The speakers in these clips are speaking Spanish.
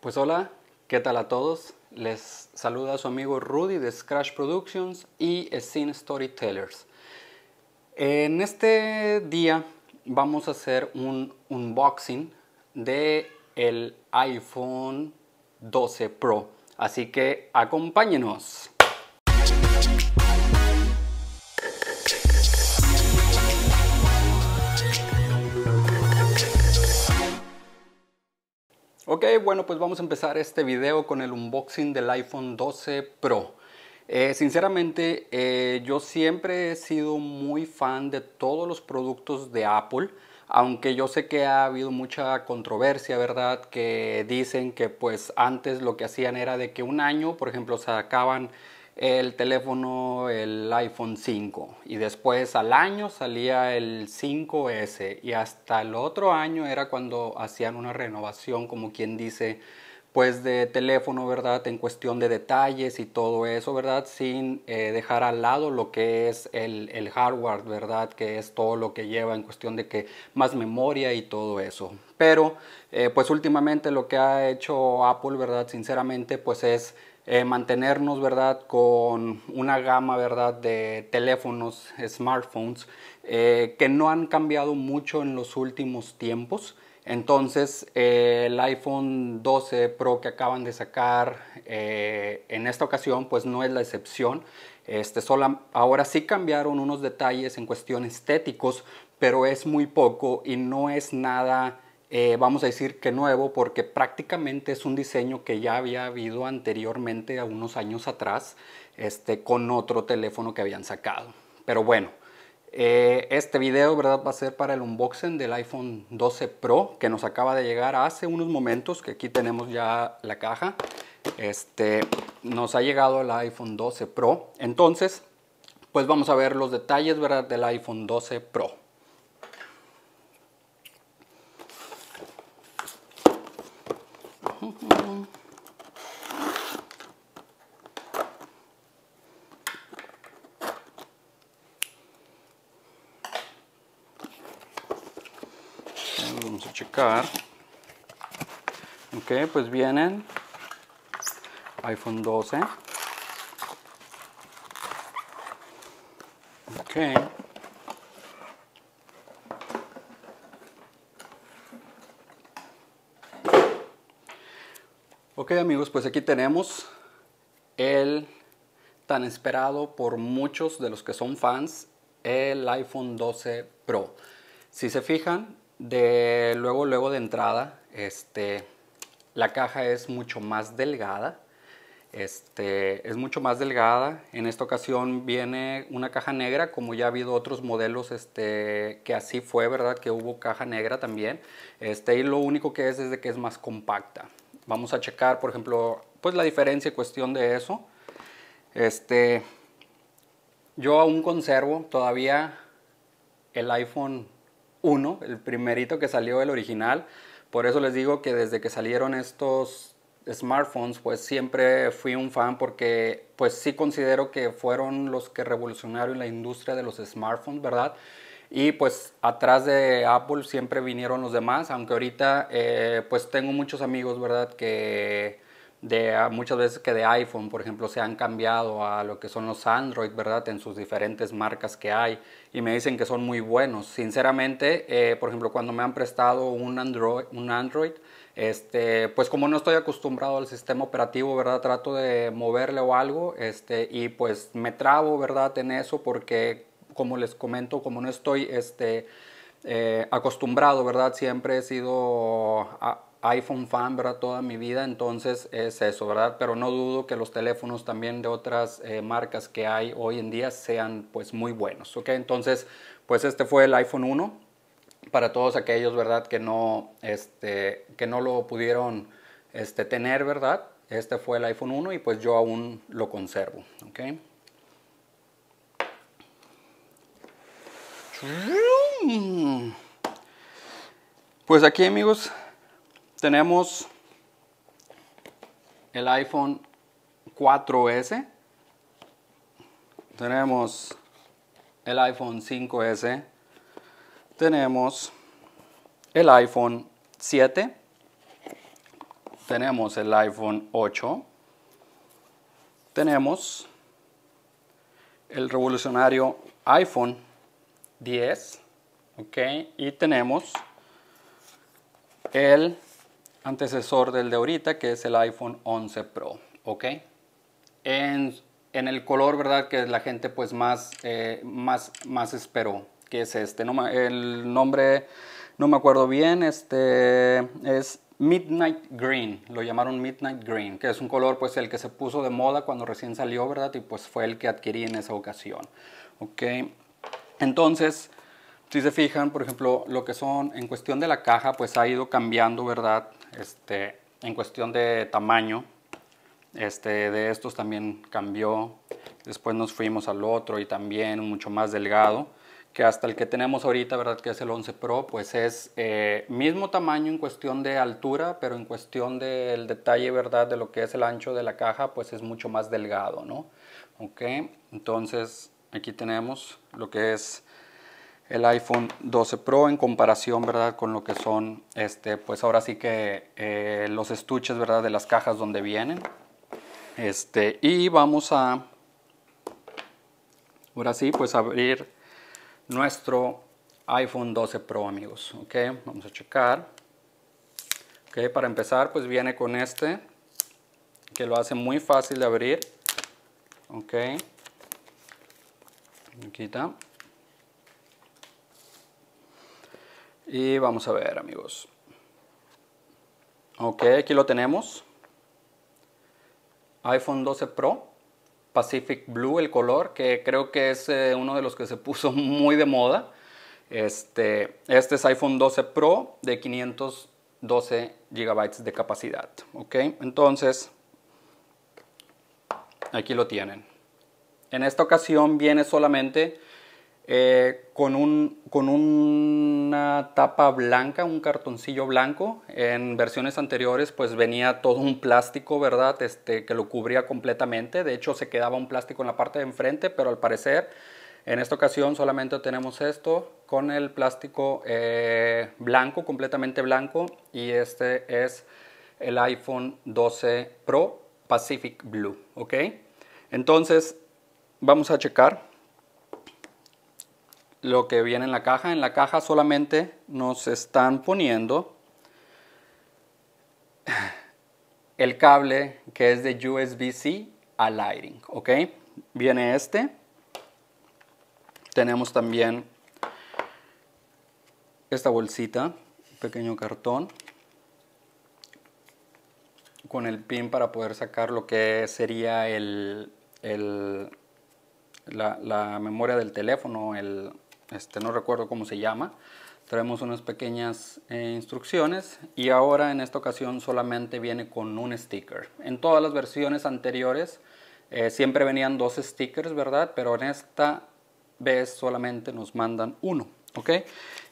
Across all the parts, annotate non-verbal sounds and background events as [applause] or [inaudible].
Pues hola, ¿qué tal a todos? Les saluda su amigo Rudy de Scratch Productions y Scene Storytellers. En este día vamos a hacer un unboxing de el iPhone 12 Pro. Así que acompáñenos. Ok, bueno, pues vamos a empezar este video con el unboxing del iPhone 12 Pro. Eh, sinceramente, eh, yo siempre he sido muy fan de todos los productos de Apple, aunque yo sé que ha habido mucha controversia, ¿verdad? Que dicen que pues antes lo que hacían era de que un año, por ejemplo, sacaban el teléfono, el iPhone 5 y después al año salía el 5S y hasta el otro año era cuando hacían una renovación, como quien dice, pues de teléfono, ¿verdad? En cuestión de detalles y todo eso, ¿verdad? Sin eh, dejar al lado lo que es el, el, hardware, ¿verdad? Que es todo lo que lleva en cuestión de que más memoria y todo eso. Pero, eh, pues últimamente lo que ha hecho Apple, ¿verdad? Sinceramente, pues es eh, mantenernos, ¿verdad? Con una gama, ¿verdad? De teléfonos, smartphones, eh, que no han cambiado mucho en los últimos tiempos. Entonces, eh, el iPhone 12 Pro que acaban de sacar en esta ocasión, pues no es la excepción. Este, ahora sí cambiaron unos detalles en cuestión estéticos, pero es muy poco y no es nada eh, vamos a decir que nuevo porque prácticamente es un diseño que ya había habido anteriormente a unos años atrás este, con otro teléfono que habían sacado. Pero bueno, eh, este video ¿verdad? va a ser para el unboxing del iPhone 12 Pro que nos acaba de llegar hace unos momentos, que aquí tenemos ya la caja. Este, nos ha llegado el iPhone 12 Pro. Entonces, pues vamos a ver los detalles ¿verdad? del iPhone 12 Pro. Vamos a checar. Ok, pues vienen iPhone 12. Ok. Ok amigos, pues aquí tenemos el tan esperado por muchos de los que son fans, el iPhone 12 Pro. Si se fijan, de luego, luego de entrada, este, la caja es mucho más delgada. Este, es mucho más delgada. En esta ocasión viene una caja negra, como ya ha habido otros modelos este, que así fue, ¿verdad? Que hubo caja negra también. Este, y lo único que es es de que es más compacta. Vamos a checar, por ejemplo, pues la diferencia en cuestión de eso. Este, yo aún conservo todavía el iPhone 1, el primerito que salió, el original. Por eso les digo que desde que salieron estos smartphones, pues siempre fui un fan porque pues sí considero que fueron los que revolucionaron la industria de los smartphones, ¿verdad? Y pues atrás de Apple siempre vinieron los demás, aunque ahorita eh, pues tengo muchos amigos, ¿verdad? Que de muchas veces que de iPhone, por ejemplo, se han cambiado a lo que son los Android, ¿verdad? En sus diferentes marcas que hay y me dicen que son muy buenos. Sinceramente, eh, por ejemplo, cuando me han prestado un Android, un Android este, pues como no estoy acostumbrado al sistema operativo, ¿verdad? Trato de moverle o algo, este, y pues me trabo, ¿verdad? En eso porque como les comento, como no estoy este, eh, acostumbrado, ¿verdad? Siempre he sido iPhone fan, ¿verdad? Toda mi vida, entonces es eso, ¿verdad? Pero no dudo que los teléfonos también de otras eh, marcas que hay hoy en día sean pues muy buenos, ¿ok? Entonces, pues este fue el iPhone 1 para todos aquellos, ¿verdad? Que no, este, que no lo pudieron este, tener, ¿verdad? Este fue el iPhone 1 y pues yo aún lo conservo, ¿ok? Pues aquí amigos tenemos el iPhone 4S, tenemos el iPhone 5S, tenemos el iPhone 7, tenemos el iPhone 8, tenemos el revolucionario iPhone 10, ok, y tenemos el antecesor del de ahorita que es el iPhone 11 Pro, ok. En, el color, ¿verdad? Que la gente pues más, eh, más, más esperó, que es este, no, el nombre no me acuerdo bien, este es Midnight Green, lo llamaron Midnight Green, que es un color pues el que se puso de moda cuando recién salió, ¿verdad? Y pues fue el que adquirí en esa ocasión, ¿ok? Entonces, si se fijan, por ejemplo, lo que son en cuestión de la caja, pues ha ido cambiando, ¿verdad? Este, en cuestión de tamaño, este, de estos también cambió, después nos fuimos al otro y también mucho más delgado que hasta el que tenemos ahorita, ¿verdad? Que es el 11 Pro, pues es eh, mismo tamaño en cuestión de altura, pero en cuestión del detalle, ¿verdad? De lo que es el ancho de la caja, pues es mucho más delgado, ¿no? Ok, entonces aquí tenemos lo que es el iPhone 12 Pro en comparación, ¿verdad? Con lo que son, este, pues ahora sí que eh, los estuches, ¿verdad? De las cajas donde vienen. Este, y vamos a, ahora sí, pues abrir nuestro iPhone 12 Pro, amigos. Ok, vamos a checar. Ok, para empezar, pues viene con este, que lo hace muy fácil de abrir. Ok, aquí está. Y vamos a ver, amigos. Ok, aquí lo tenemos. iPhone 12 Pro. Pacific Blue, el color, que creo que es eh, uno de los que se puso [laughs] muy de moda. Este, este es iPhone 12 Pro de 512 GB de capacidad. ¿ok? Entonces, aquí lo tienen. En esta ocasión viene solamente eh, con, un, con una tapa blanca, un cartoncillo blanco. En versiones anteriores pues venía todo un plástico, ¿verdad? Este, que lo cubría completamente. De hecho se quedaba un plástico en la parte de enfrente, pero al parecer en esta ocasión solamente tenemos esto con el plástico eh, blanco, completamente blanco. Y este es el iPhone 12 Pro Pacific Blue, ¿ok? Entonces vamos a checar lo que viene en la caja. En la caja solamente nos están poniendo el cable que es de USB-C a Lighting, ¿ok? Viene este. Tenemos también esta bolsita, pequeño cartón, con el pin para poder sacar lo que sería el, la, la memoria del teléfono, el, este, no recuerdo cómo se llama. Traemos unas pequeñas eh, instrucciones y ahora en esta ocasión solamente viene con un sticker. En todas las versiones anteriores eh, siempre venían dos stickers, ¿verdad? Pero en esta vez solamente nos mandan uno, ¿ok?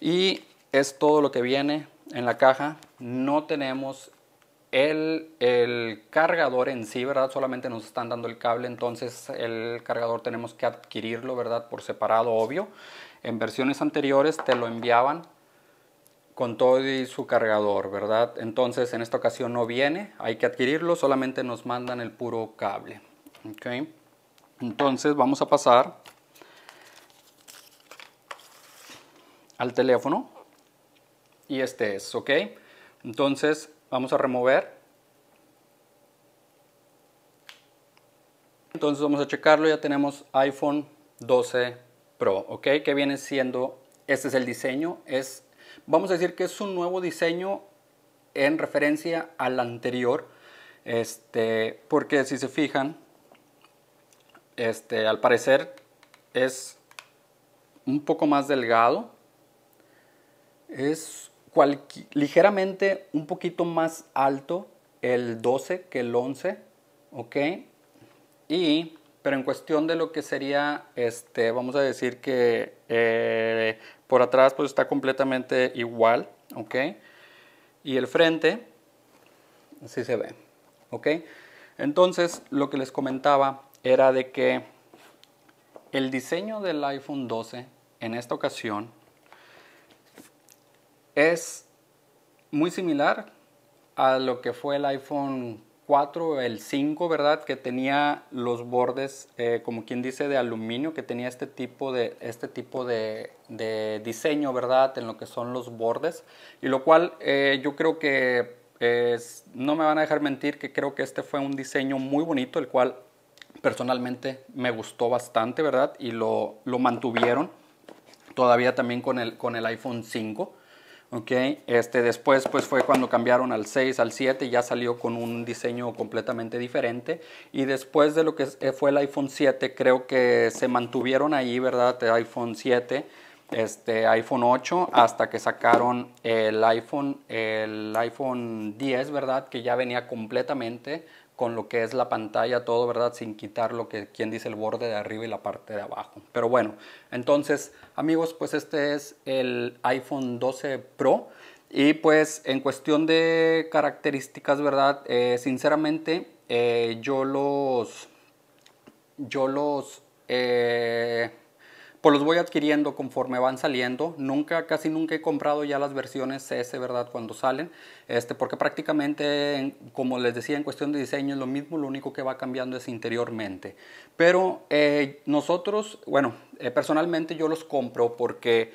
Y es todo lo que viene en la caja. No tenemos el, el, cargador en sí, ¿verdad? Solamente nos están dando el cable, entonces el cargador tenemos que adquirirlo, ¿verdad? Por separado, obvio. En versiones anteriores te lo enviaban con todo y su cargador, ¿verdad? Entonces en esta ocasión no viene, hay que adquirirlo, solamente nos mandan el puro cable. Entonces vamos a pasar al teléfono y este es, ¿ok? Entonces vamos a remover. Entonces vamos a checarlo, ya tenemos iPhone 12 ¿ok? Que viene siendo, este es el diseño, es, vamos a decir que es un nuevo diseño en referencia al anterior, este, porque si se fijan, este, al parecer es un poco más delgado, es ligeramente un poquito más alto el 12 que el 11, ¿ok? Y pero en cuestión de lo que sería, este, vamos a decir que eh, por atrás pues está completamente igual, ¿ok? Y el frente, así se ve, ¿ok? Entonces, lo que les comentaba era de que el diseño del iPhone 12 en esta ocasión es muy similar a lo que fue el iPhone 4, el 5, ¿verdad? Que tenía los bordes, eh, como quien dice, de aluminio, que tenía este tipo de, este tipo de, diseño, ¿verdad? En lo que son los bordes. Y lo cual eh, yo creo que no me van a dejar mentir que creo que este fue un diseño muy bonito, el cual personalmente me gustó bastante, ¿verdad? Y lo, lo mantuvieron todavía también con el, con el iPhone 5. Ok, este, después pues fue cuando cambiaron al 6, al 7, ya salió con un diseño completamente diferente. Y después de lo que eh, fue el iPhone 7, creo que se mantuvieron ahí, ¿verdad? El iPhone 7, este, iPhone 8, hasta que sacaron el iPhone, el iPhone 10, ¿verdad? Que ya venía completamente con lo que es la pantalla, todo, ¿verdad? Sin quitar lo que quien dice el borde de arriba y la parte de abajo. Pero bueno, entonces, amigos, pues este es el iPhone 12 Pro. Y pues en cuestión de características, ¿verdad? Eh, sinceramente, eh, yo los... Yo los... Eh, pues los voy adquiriendo conforme van saliendo. Nunca, casi nunca he comprado ya las versiones CS, ¿verdad? Cuando salen, este, porque prácticamente, como les decía, en cuestión de diseño es lo mismo, lo único que va cambiando es interiormente. Pero eh, nosotros, bueno, eh, personalmente yo los compro porque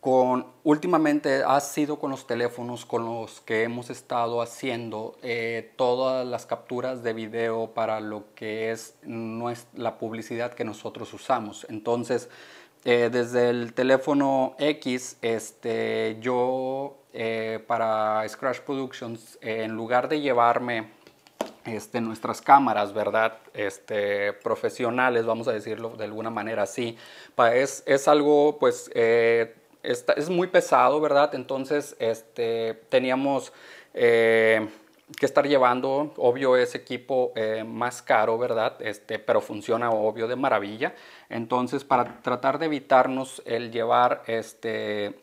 con, últimamente ha sido con los teléfonos con los que hemos estado haciendo eh, todas las capturas de video para lo que es, es la publicidad que nosotros usamos. Entonces, eh, desde el teléfono X, este, yo eh, para Scratch Productions, en lugar de llevarme este, nuestras cámaras, ¿verdad? Este, profesionales, vamos a decirlo de alguna manera así, es, es algo pues eh, es muy pesado, ¿verdad? Entonces este, teníamos que estar llevando, obvio es equipo eh, más caro, ¿verdad? Este, pero funciona obvio de maravilla. Entonces, para tratar de evitarnos el llevar este,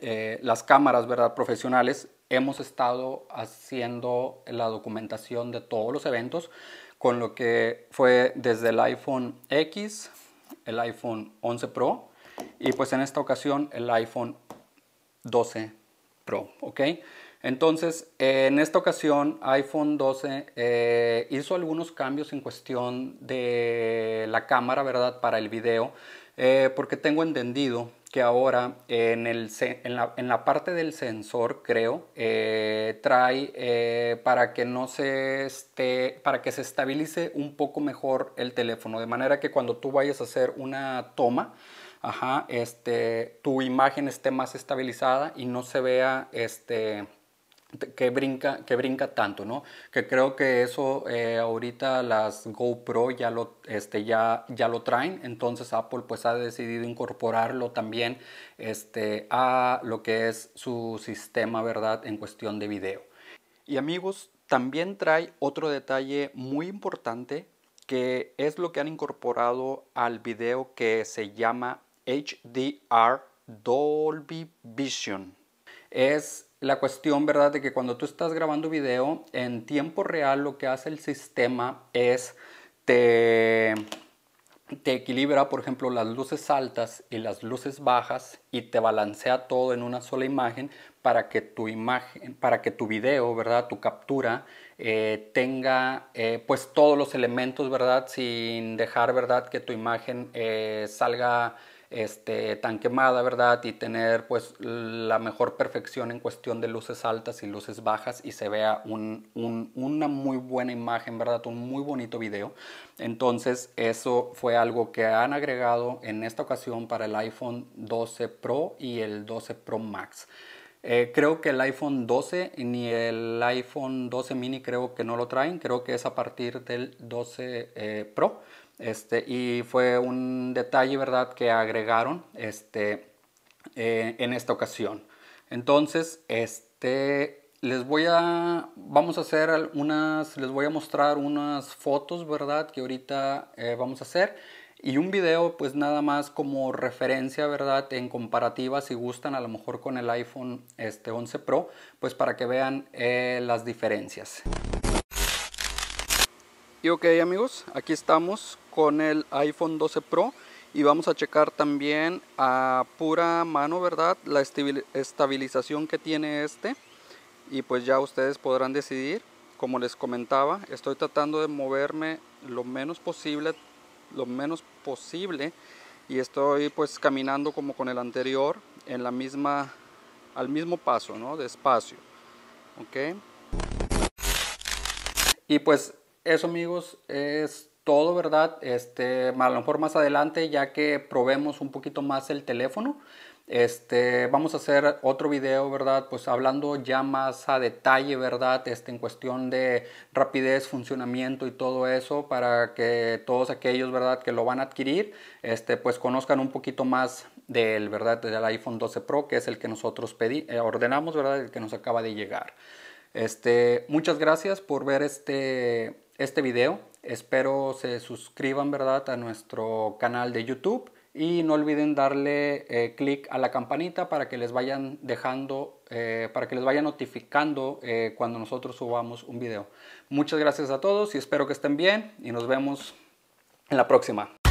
eh, las cámaras, ¿verdad? Profesionales, hemos estado haciendo la documentación de todos los eventos con lo que fue desde el iPhone X, el iPhone 11 Pro y pues en esta ocasión el iPhone 12 Pro, ¿ok? Entonces, en esta ocasión, iPhone 12 eh, hizo algunos cambios en cuestión de la cámara, ¿verdad? Para el video, eh, porque tengo entendido que ahora en, la, parte del sensor, creo, eh, trae para que no se esté, para que se estabilice un poco mejor el teléfono, de manera que cuando tú vayas a hacer una toma, Ajá, este, tu imagen esté más estabilizada y no se vea este, que brinca, que brinca tanto, ¿no? Que creo que eso eh, ahorita las GoPro ya lo, este, ya, ya lo traen, entonces Apple pues ha decidido incorporarlo también este, a lo que es su sistema, ¿verdad? En cuestión de video. Y amigos, también trae otro detalle muy importante que es lo que han incorporado al video que se llama HDR Dolby Vision. Es la cuestión, ¿verdad?, de que cuando tú estás grabando video, en tiempo real lo que hace el sistema es te, te equilibra, por ejemplo, las luces altas y las luces bajas y te balancea todo en una sola imagen para que tu imagen, para que tu video, ¿verdad?, tu captura eh, tenga eh, pues todos los elementos, ¿verdad?, sin dejar, ¿verdad?, que tu imagen eh, salga este, tan quemada, ¿verdad? Y tener pues la mejor perfección en cuestión de luces altas y luces bajas y se vea una muy buena imagen, ¿verdad? Un muy bonito video. Entonces eso fue algo que han agregado en esta ocasión para el iPhone 12 Pro y el 12 Pro Max. Eh, creo que el iPhone 12 ni el iPhone 12 mini creo que no lo traen, creo que es a partir del 12 eh, Pro. Este, y fue un detalle, ¿verdad?, que agregaron este, eh, en esta ocasión. Entonces, este, les voy a, vamos a hacer unas, les voy a mostrar unas fotos, ¿verdad?, que ahorita eh, vamos a hacer. Y un video, pues nada más como referencia, ¿verdad? En comparativa, si gustan, a lo mejor con el iPhone este, 11 Pro, pues para que vean eh, las diferencias. Y ok amigos, aquí estamos con el iPhone 12 Pro y vamos a checar también a pura mano, ¿verdad? La estabilización que tiene este. y pues ya ustedes podrán decidir. Como les comentaba, estoy tratando de moverme lo menos posible, lo menos posible y estoy pues caminando como con el anterior en la misma al mismo paso, ¿no? Despacio. ¿Ok? Y pues eso amigos es todo, ¿verdad? Este, a lo mejor más adelante ya que probemos un poquito más el teléfono, este, vamos a hacer otro video, ¿verdad? Pues hablando ya más a detalle, ¿verdad? Este, en cuestión de rapidez, funcionamiento y todo eso para que todos aquellos, ¿verdad? Que lo van a adquirir, este, pues conozcan un poquito más del, ¿verdad? Del iPhone 12 Pro, que es el que nosotros pedí, eh, ordenamos, ¿verdad? El que nos acaba de llegar. Este, muchas gracias por ver este, este video. Espero se suscriban, ¿verdad? A nuestro canal de YouTube y no olviden darle eh, clic a la campanita para que les vayan dejando, eh, para que les vaya notificando eh, cuando nosotros subamos un video. Muchas gracias a todos y espero que estén bien y nos vemos en la próxima.